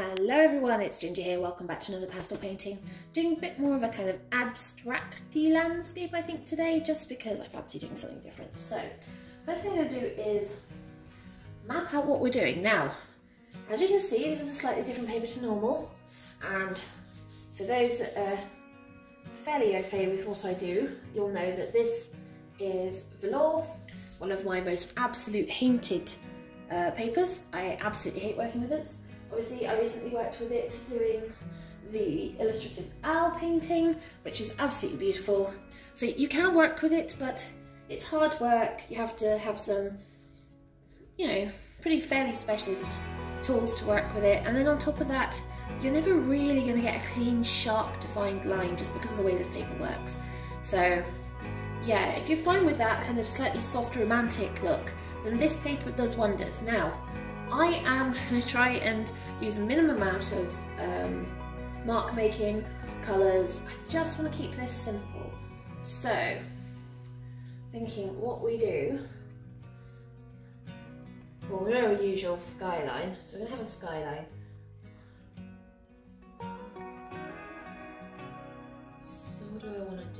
Hello everyone, it's Ginger here. Welcome back to another pastel painting. Doing a bit more of a kind of abstracty landscape I think today, just because I fancy doing something different. So, first thing I'm to do is map out what we're doing. Now, as you can see, this is a slightly different paper to normal, and for those that are fairly au fait with what I do, you'll know that this is Velour, one of my most absolute hated uh, papers. I absolutely hate working with it. Obviously, I recently worked with it doing the illustrative owl painting, which is absolutely beautiful. So you can work with it, but it's hard work. You have to have some, you know, pretty fairly specialist tools to work with it. And then on top of that, you're never really going to get a clean, sharp, defined line just because of the way this paper works. So yeah, if you're fine with that kind of slightly soft romantic look, then this paper does wonders. Now, I am going to try and use a minimum amount of um, mark making, colours. I just want to keep this simple. So, thinking what we do, well we know our usual skyline, so we're going to have a skyline. So what do I want to do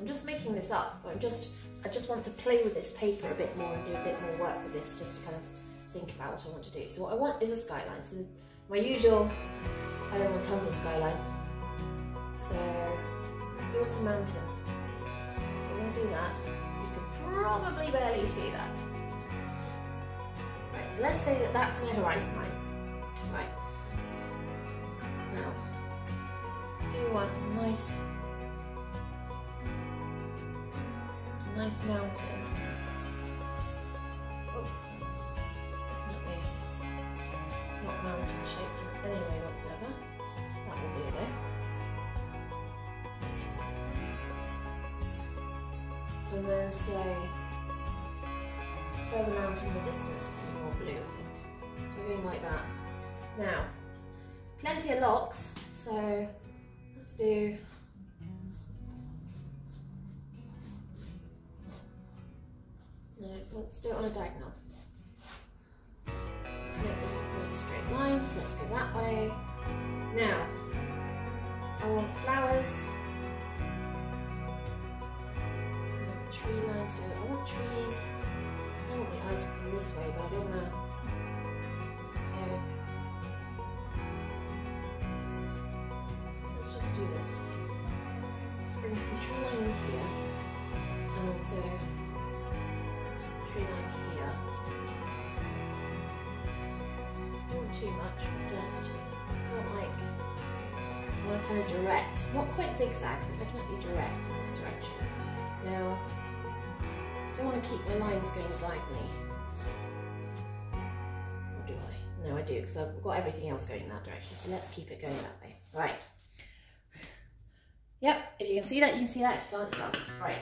I'm just making this up, I'm just I just want to play with this paper a bit more and do a bit more work with this just to kind of think about what I want to do. So what I want is a skyline. So my usual, I don't want tons of skyline. So I want some mountains. So going to do that. You can probably barely see that. Right, so let's say that that's my horizon line. Right. Now, do want is nice nice mountain. Oh, definitely not mountain shaped in any way whatsoever. That will do though. And then say further mountain in the distance is more blue, I think. So going like that. Now, plenty of locks, so let's do let's do it on a diagonal. Let's make this a nice straight line, so let's go that way. Now, I want flowers. I want tree lines, so I want trees. I want the eye to come this way, but I don't want to. So, let's just do this. Let's bring some tree line in here, and also tree line here. Not too much, just feel like I want to kind of direct, not quite zigzag, but definitely direct in this direction. Now, I still want to keep my lines going diagonally. Or do I? No, I do, because I've got everything else going in that direction, so let's keep it going that way. Right. Yep, if you can see that, you can see that. Right.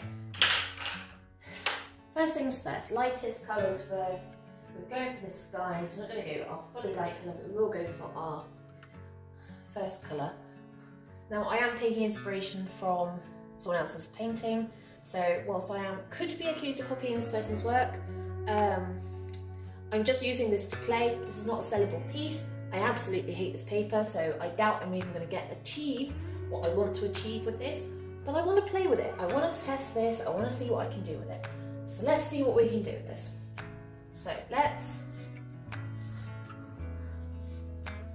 First things first, lightest colours first. We're going for the skies. We're not going to go our fully light colour, but we will go for our first colour. Now I am taking inspiration from someone else's painting, so whilst I am could be accused of copying this person's work, um, I'm just using this to play. This is not a sellable piece. I absolutely hate this paper, so I doubt I'm even going to get achieve what I want to achieve with this, but I want to play with it. I want to test this. I want to see what I can do with it. So let's see what we can do with this. So let's,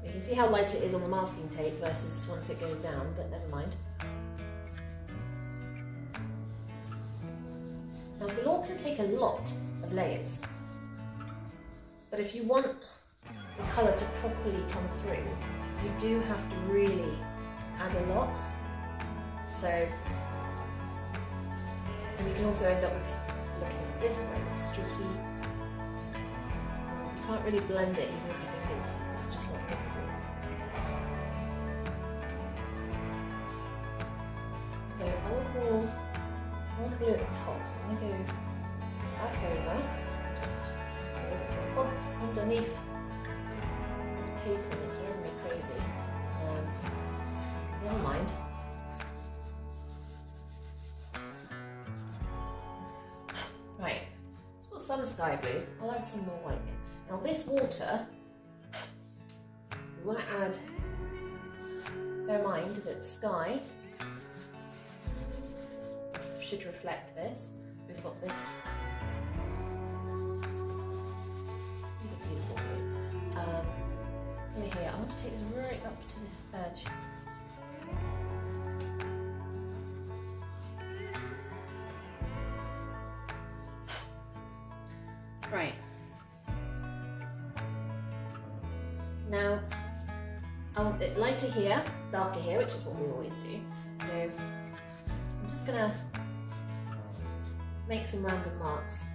you can see how light it is on the masking tape versus once it goes down, but never mind. Now Velour can take a lot of layers, but if you want the colour to properly come through, you do have to really add a lot. So, and you can also end up with this way, streaky. You can't really blend it even with your fingers, it's just not possible. So I want more, I want at the top, so I'm going to go back over, just bump underneath this paper sky blue, I'll add some more white in. Now this water, we want to add, bear in mind that sky should reflect this. We've got this, these are beautiful. Um, here, I want to take this right up to this edge. Right. Now, I want it lighter here, darker here, which is what we always do. So I'm just gonna make some random marks.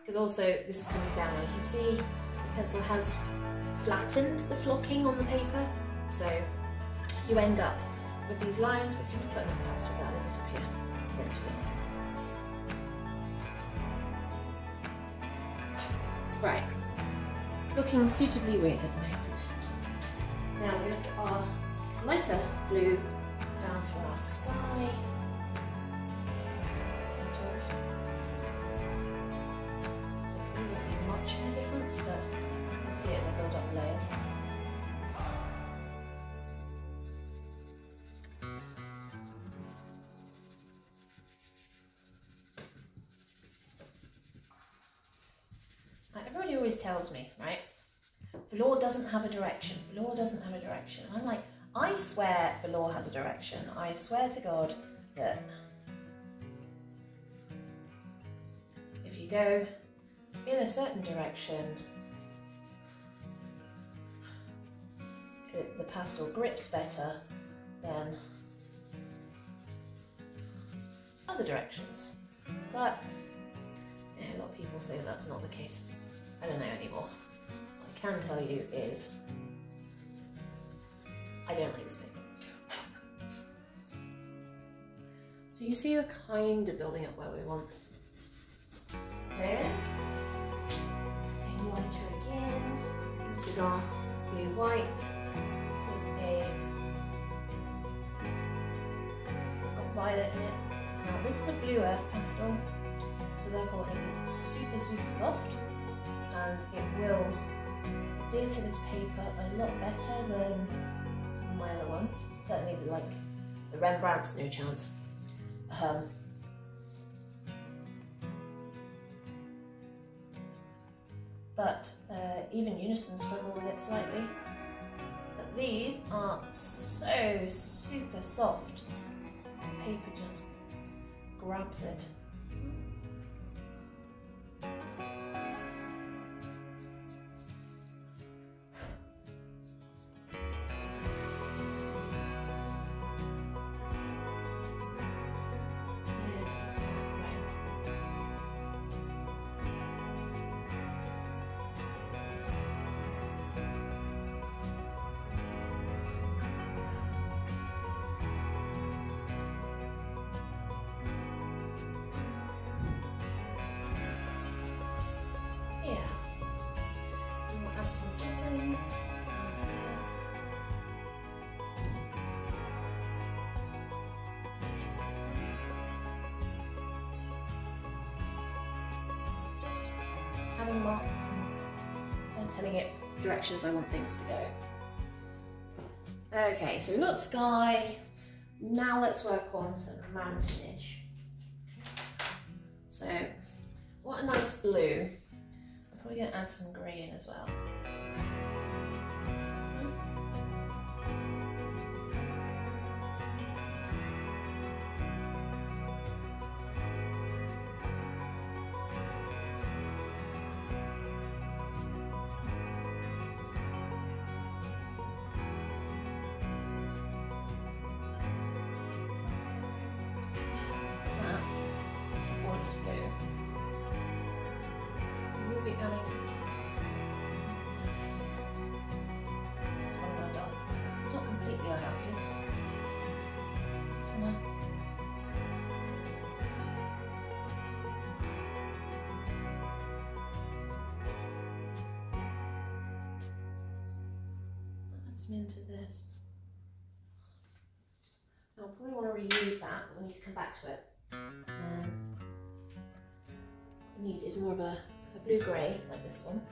Because also this is coming down you can see the pencil has flattened the flocking on the paper. So you end up with these lines, but if you put enough down, they disappear eventually. Right, looking suitably red at the moment. Now to put our lighter blue down for our sky. Tells me, right? Velour doesn't have a direction. Velour doesn't have a direction. I'm like, I swear Velour has a direction. I swear to God that if you go in a certain direction, it, the pastel grips better than other directions. But a lot of people say that's not the case. I don't know anymore. What I can tell you is I don't like this paper. So you see we're kind of building up where we want. There it is. Lighter again. This is our blue white. This is a it's got violet in it. Now this is a blue earth pastel, so therefore it is super super soft and it will adhere to this paper a lot better than some of my other ones. Certainly like the Rembrandt's no chance. Um, but uh, even Unison struggle with it slightly. But these are so super soft. The paper just grabs it. Adding marks and, telling it directions I want things to go. Okay, so we've got sky. Now let's work on some mountainish. So, what a nice blue. I'm probably to add some grey in as well. listening to this. I'll probably want to reuse that. We need to come back to it. Um, what need is more of a, a blue grey like this one.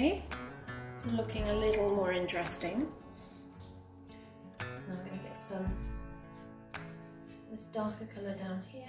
Okay, looking a little more interesting. Now I'm going to get some this darker colour down here.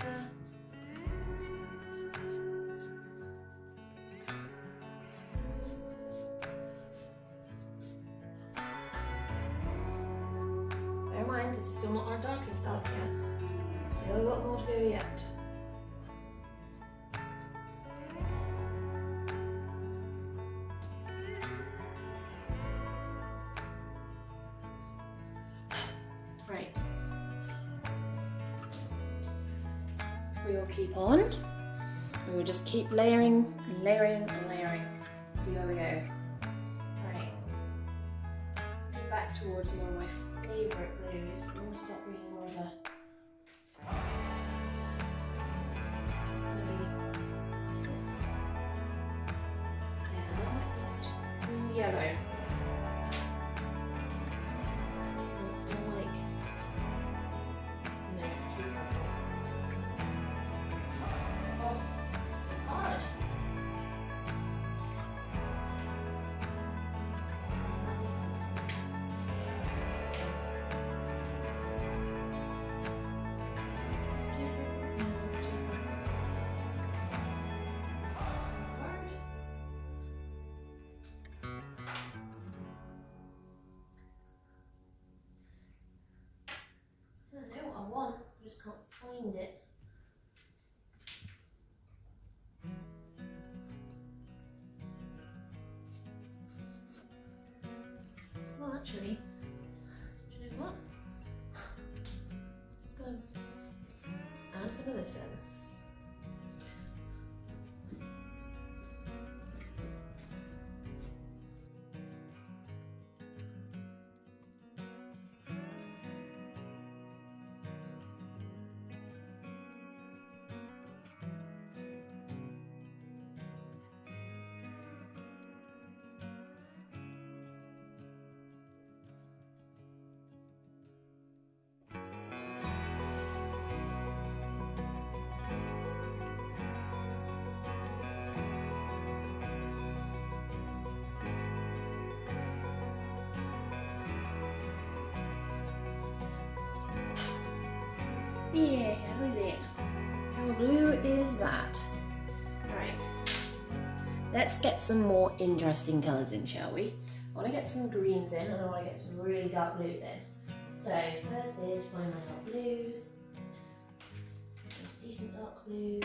We will keep on. We will just keep layering and layering and layering. See where we go. Right. Go back towards more of my favourite blues. I'm going to start being more of a. This is going to be. Yellow. Want, I just can't find it. Well, actually, Yeah, at that. How blue is that? Alright. Let's get some more interesting colours in, shall we? I want to get some greens in and I want to get some really dark blues in. So first is find my dark blues. Decent dark dark blues.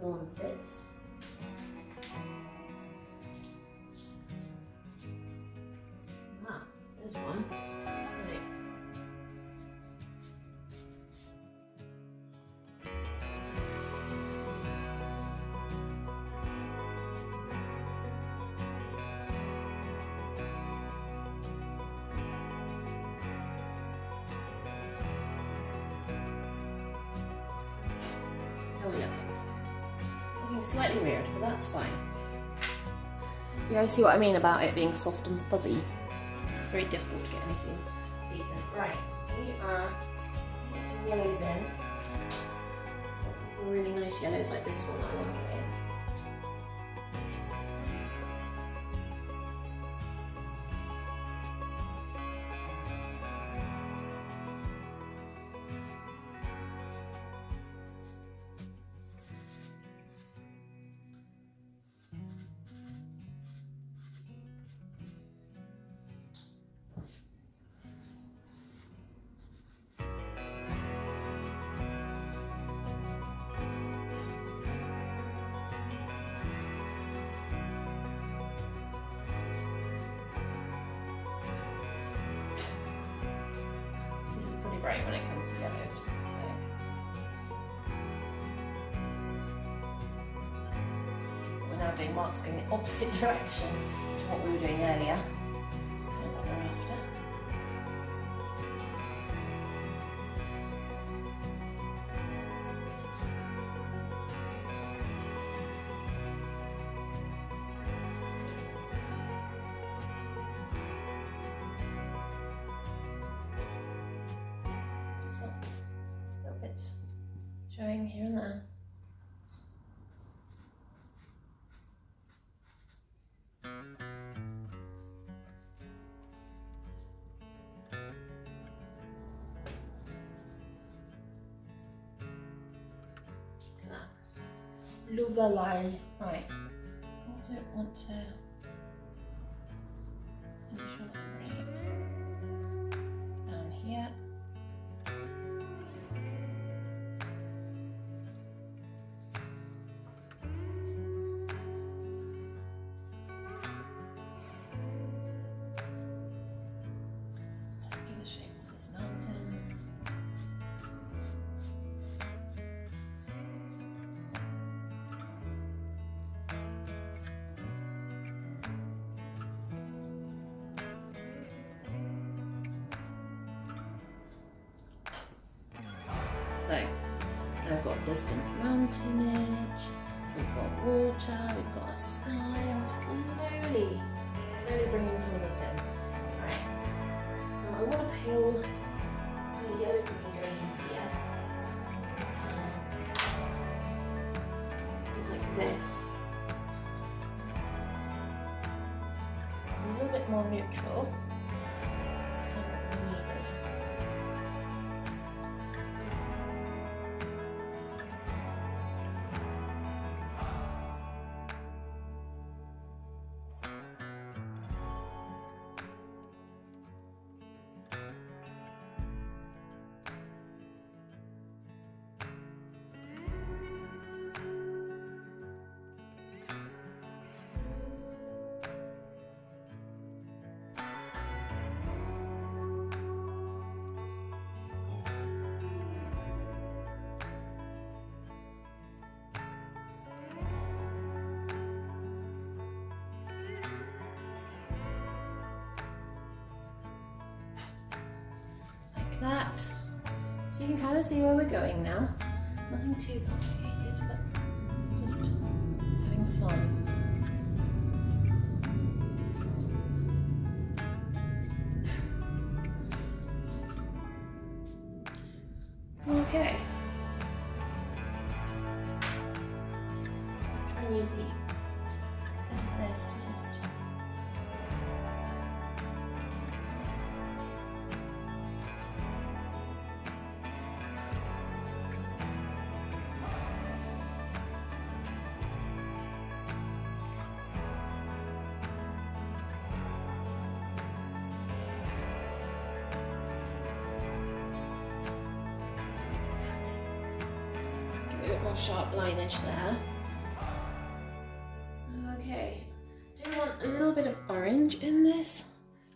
One fits. Ah, there's one. Slightly weird, but that's fine. You guys see what I mean about it being soft and fuzzy? It's very difficult to get anything decent. Right, we are get some yellows in. A couple really nice yellows like this one that I want to in. When it comes to yellows. So. We're now doing marks going the opposite direction to what we were doing earlier. Showing here and there. Look at that. Right. Also want to So, I've got distant mountainage, we've got water, we've got a sky. I'm slowly, slowly bringing some of this in. Right. Now I want a pale, yellow you can kind of see where we're going now. Nothing too complicated, More sharp line edge there. Okay, do you want a little bit of orange in this?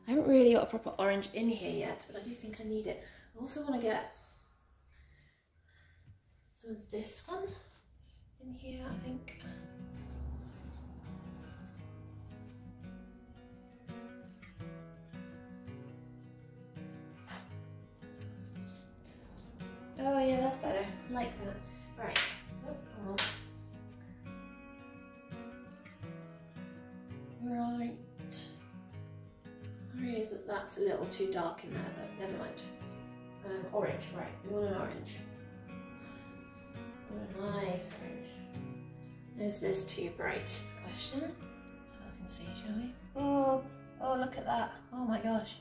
I haven't really got a proper orange in here yet, but I do think I need it. I also want to get some of this one in here, I think. Oh yeah, that's better. I like that. Right. Are is that that's a little too dark in there, but never mind. Um, orange, right, we want an orange. What a nice orange. Is this too bright, is the question. Let's and see, shall we? Oh, oh, look at that. Oh my gosh.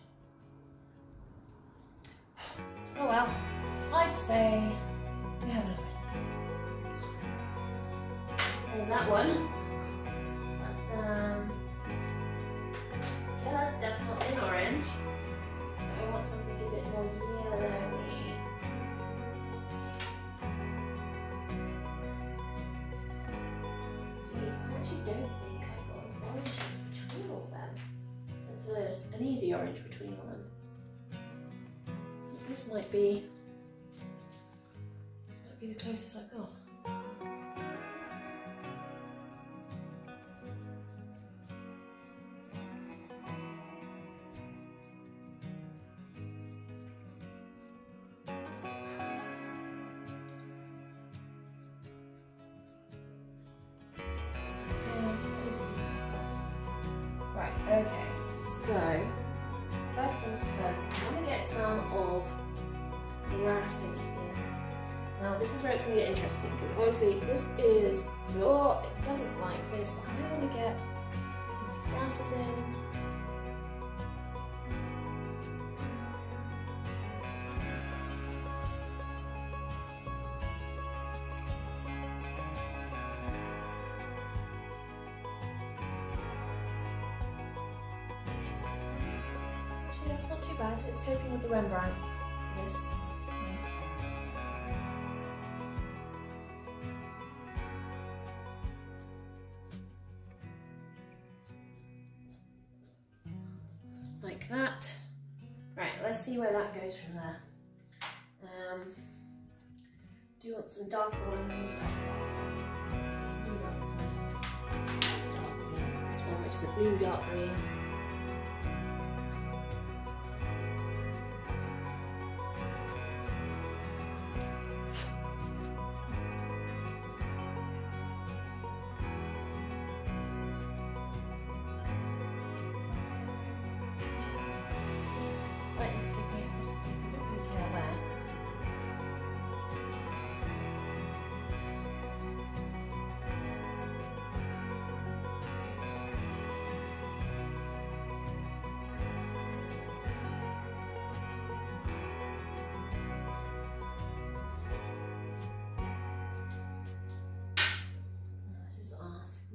Oh well, I'd say we have orange. There's that one. That's, um, yeah, that's definitely an orange. I want something a bit more yellowy. Jeez, I actually don't think I've got an orange between all them. There's a, an easy orange between all them. This might be, this might be the closest I've got. So first things first, I'm going to get some of grasses in. Now this is where it's going to get interesting because obviously this is raw, it doesn't like this, but I want to get some of these grasses in. Do you want some darker ones? Ooh, that's nice. Dark green. This one, which is a blue dark green.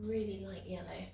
Really light yellow.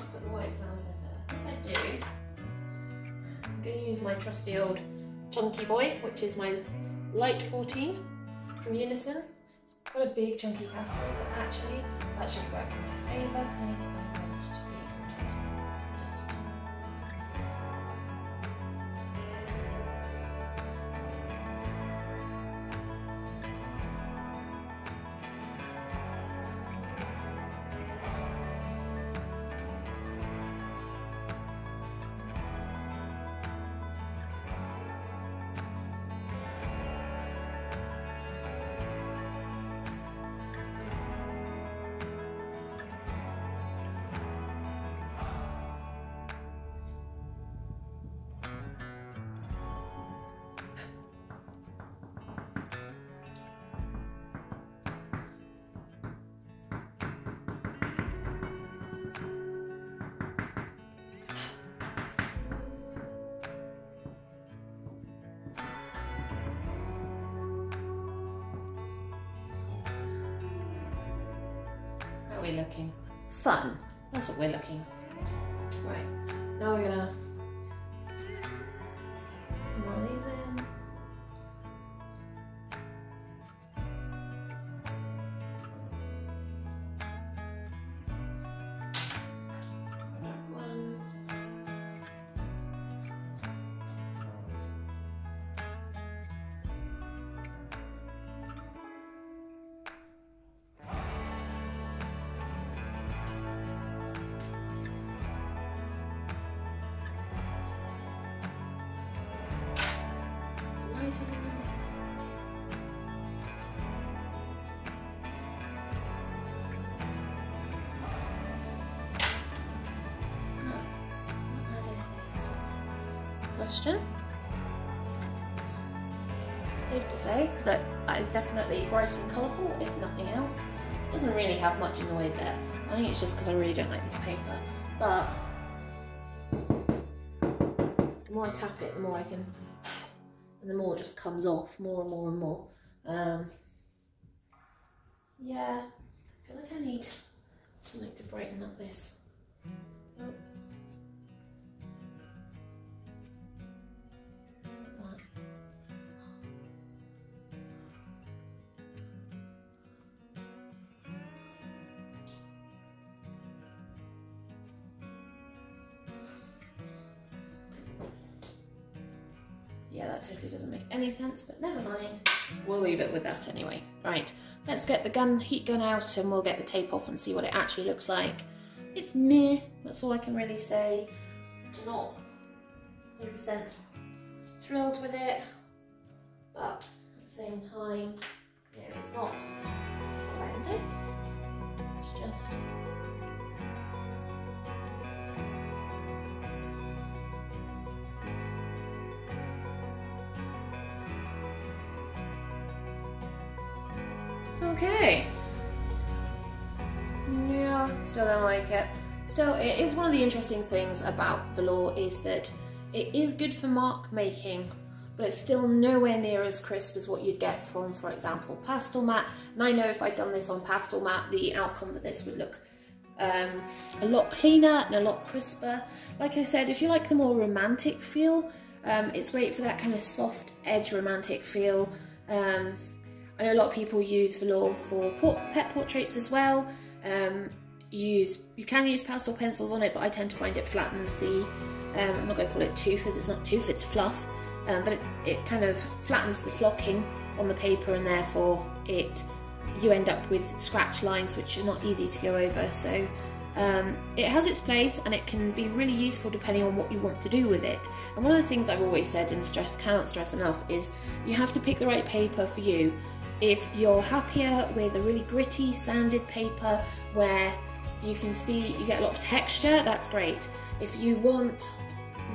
To put the in there. I do. I'm going to use my trusty old chunky boy, which is my light 14 from Unison. It's got a big chunky pastel, but actually that should work in my favour because I want to How are looking? Fun. That's what we're looking. Question. Safe to say that that is definitely bright and colourful, if nothing else. Doesn't really have much in the way of depth. I think it's just because I really don't like this paper. But the more I tap it, the more I can, and the more it just comes off more and more and more. Um, yeah, I feel like I need something to brighten up this. Sense, but never mind. We'll leave it with that anyway. Right, let's get the gun heat gun out and we'll get the tape off and see what it actually looks like. It's meh, that's all I can really say. Not 100% thrilled with it, but at the same time, you know, it's not horrendous. It's just Okay. Yeah, still don't like it. Still, it is one of the interesting things about velour is that it is good for mark making, but it's still nowhere near as crisp as what you'd get from, for example, Pastelmat. And I know if I'd done this on Pastelmat, the outcome of this would look um, a lot cleaner and a lot crisper. Like I said, if you like the more romantic feel, um, it's great for that kind of soft edge romantic feel. Um, I know a lot of people use velour for pet portraits as well. Um, use you can use pastel pencils on it, but I tend to find it flattens the. Um, I'm not going to call it tooth, as it's not tooth, it's fluff. Um, but it, it kind of flattens the flocking on the paper, and therefore it you end up with scratch lines which are not easy to go over. So um, it has its place and it can be really useful depending on what you want to do with it. And one of the things I've always said and stress cannot stress enough is you have to pick the right paper for you. If you're happier with a really gritty sanded paper where you can see you get a lot of texture, that's great. If you want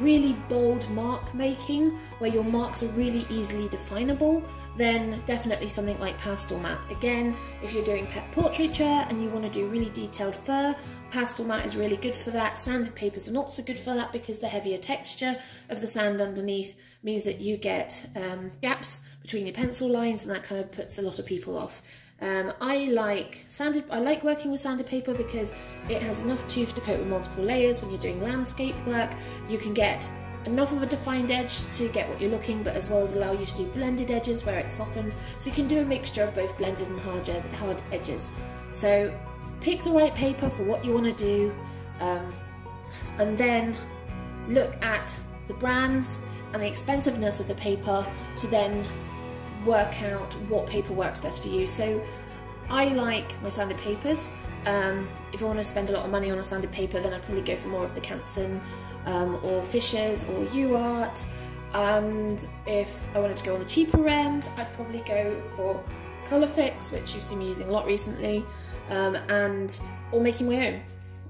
really bold mark making where your marks are really easily definable, then definitely something like Pastelmat Again, if you're doing pet portraiture and you want to do really detailed fur, Pastelmat is really good for that. Sanded papers are not so good for that because the heavier texture of the sand underneath means that you get um, gaps between your pencil lines and that kind of puts a lot of people off. Um, I like sanded. I like working with sanded paper because it has enough tooth to coat with multiple layers. When you're doing landscape work, you can get enough of a defined edge to get what you're looking, but as well as allow you to do blended edges where it softens. So you can do a mixture of both blended and hard, ed hard edges. So pick the right paper for what you want to do, um, and then look at the brands and the expensiveness of the paper to then work out what paper works best for you. So I like my sanded papers. Um, if I want to spend a lot of money on a sanded paper, then I'd probably go for more of the Canson um, or Fishers or UART. And if I wanted to go on the cheaper end, I'd probably go for Colourfix, which you've seen me using a lot recently, um, and or making my own.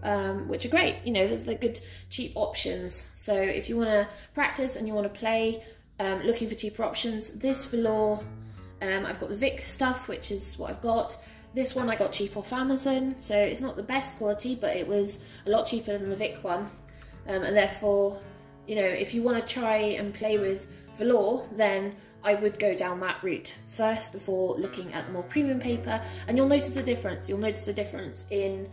Um, which are great, you know, there's the good cheap options. So if you want to practice and you want to play, um, looking for cheaper options, this velour, um, I've got the Vic stuff, which is what I've got. This one I got cheap off Amazon, so it's not the best quality, but it was a lot cheaper than the Vic one. Um, and therefore, you know, if you want to try and play with velour, then I would go down that route first before looking at the more premium paper. And you'll notice a difference. You'll notice a difference in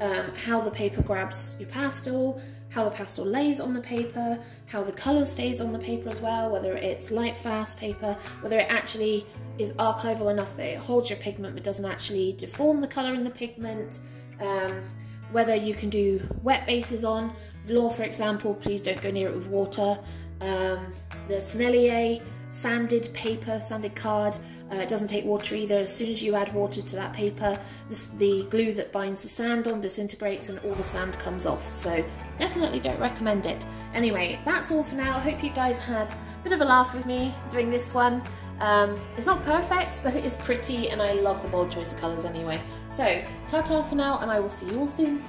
um, how the paper grabs your pastel, how the pastel lays on the paper, how the colour stays on the paper as well, whether it's light fast paper, whether it actually is archival enough that it holds your pigment but doesn't actually deform the colour in the pigment, um, whether you can do wet bases on. Velour, for example, please don't go near it with water. Um, the Sennelier sanded paper, sanded card, uh, it doesn't take water either. As soon as you add water to that paper, this, the glue that binds the sand on disintegrates and all the sand comes off. So definitely don't recommend it. Anyway, that's all for now. I hope you guys had a bit of a laugh with me doing this one. Um, it's not perfect, but it is pretty and I love the bold choice of colours anyway. So, ta-ta for now and I will see you all soon.